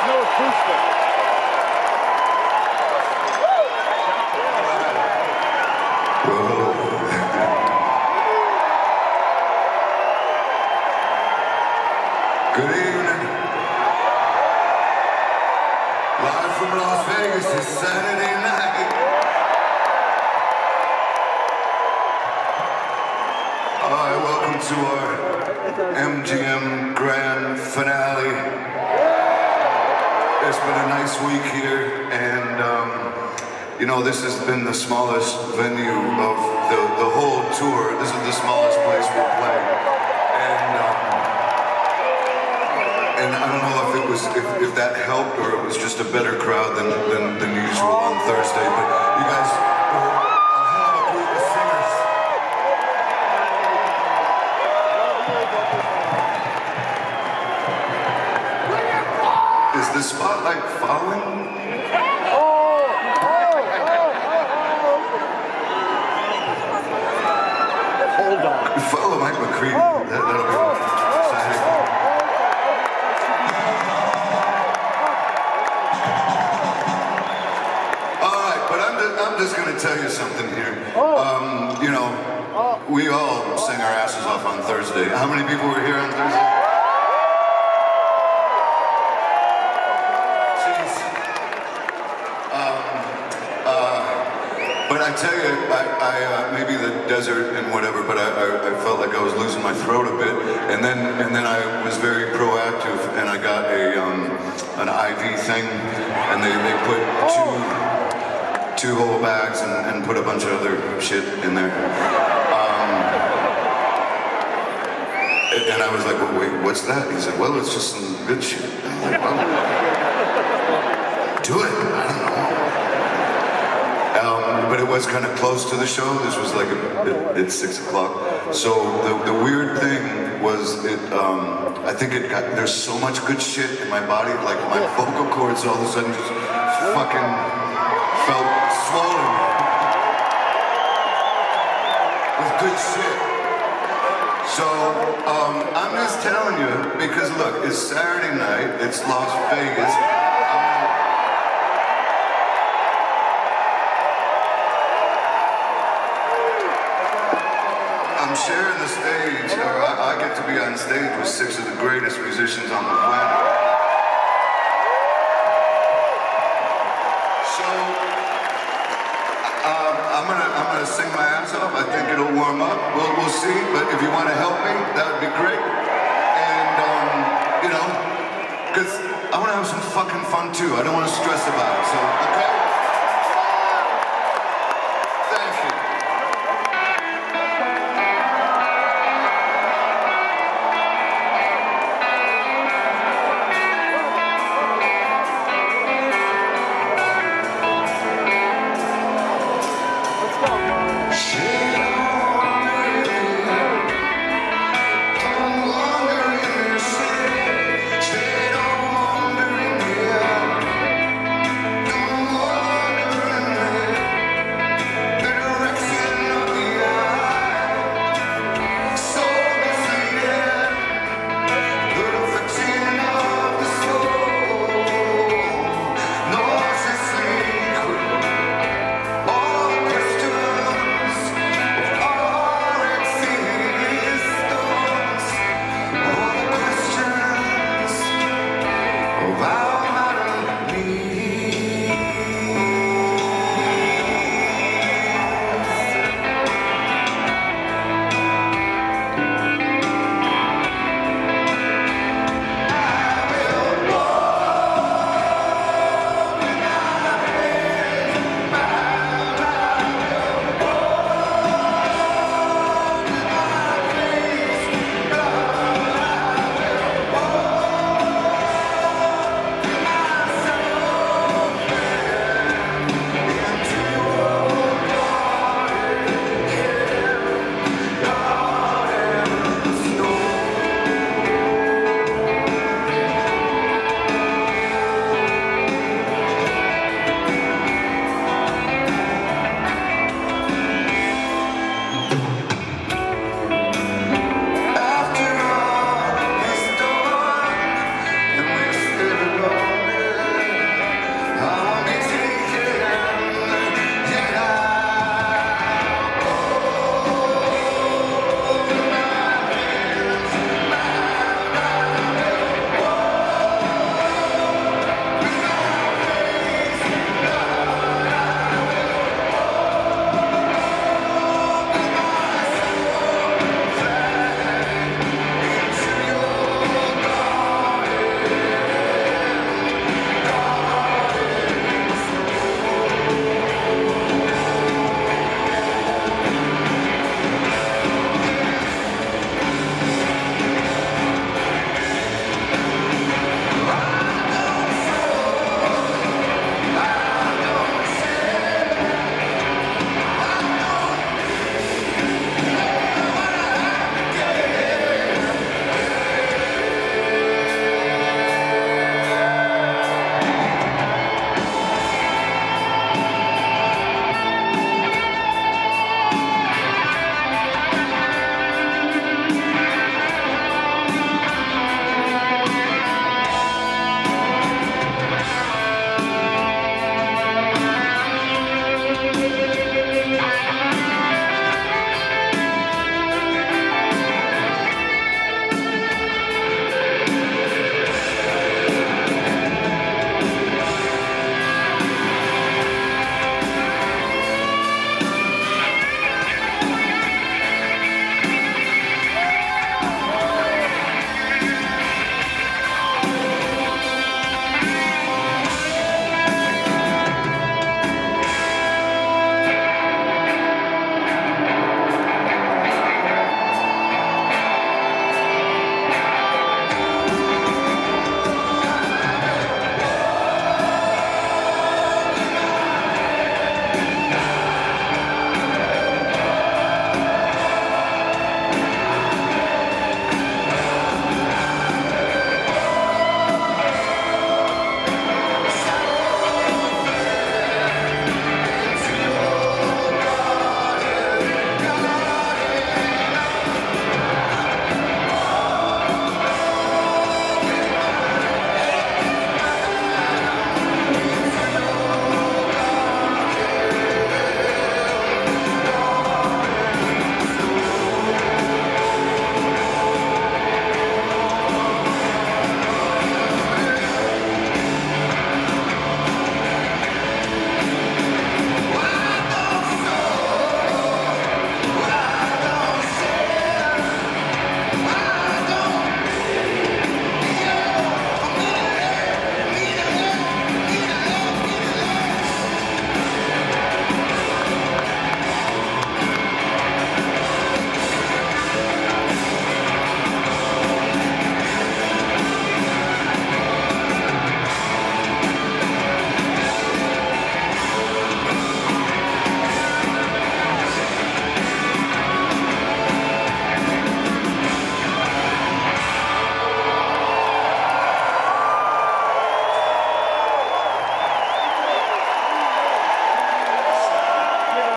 There's no acoustic. Good evening. Live from Las Vegas, it's Saturday night. All right, welcome to our MGM grand finale. It's been a nice week here, and um, you know, this has been the smallest venue of the, the whole tour. This is the smallest place we'll play. And um, and I don't know if it was if, if that helped or it was just a better crowd than than, than usual on Thursday. But just, I'm just going to tell you something here. Um, you know, we all sing our asses off on Thursday. How many people were here on Thursday? Jeez. Um, uh, But I tell you, I, I uh, maybe the desert and whatever, but I, I, I felt like I was losing my throat a bit, and then and then I was very proactive, and I got a um, an IV thing, and they, they put two two whole bags and, and put a bunch of other shit in there. Um, and I was like, well, wait, what's that? He said, well, it's just some good shit. I'm like, well, do it. I don't know. Um, but it was kind of close to the show. This was like at six o'clock. So the, the weird thing was it. Um, I think it got. There's so much good shit in my body. Like my vocal cords all of a sudden just fucking felt swollen with good shit. So um, I'm just telling you because look, it's Saturday night. It's Las Vegas. I'm sharing the stage, or I, I get to be on stage with six of the greatest musicians on the planet. I think it'll warm up. We'll we'll see. But if you want to help me, that would be great. And um, you know, because I want to have some fucking fun too. I don't want to stress about it. So okay.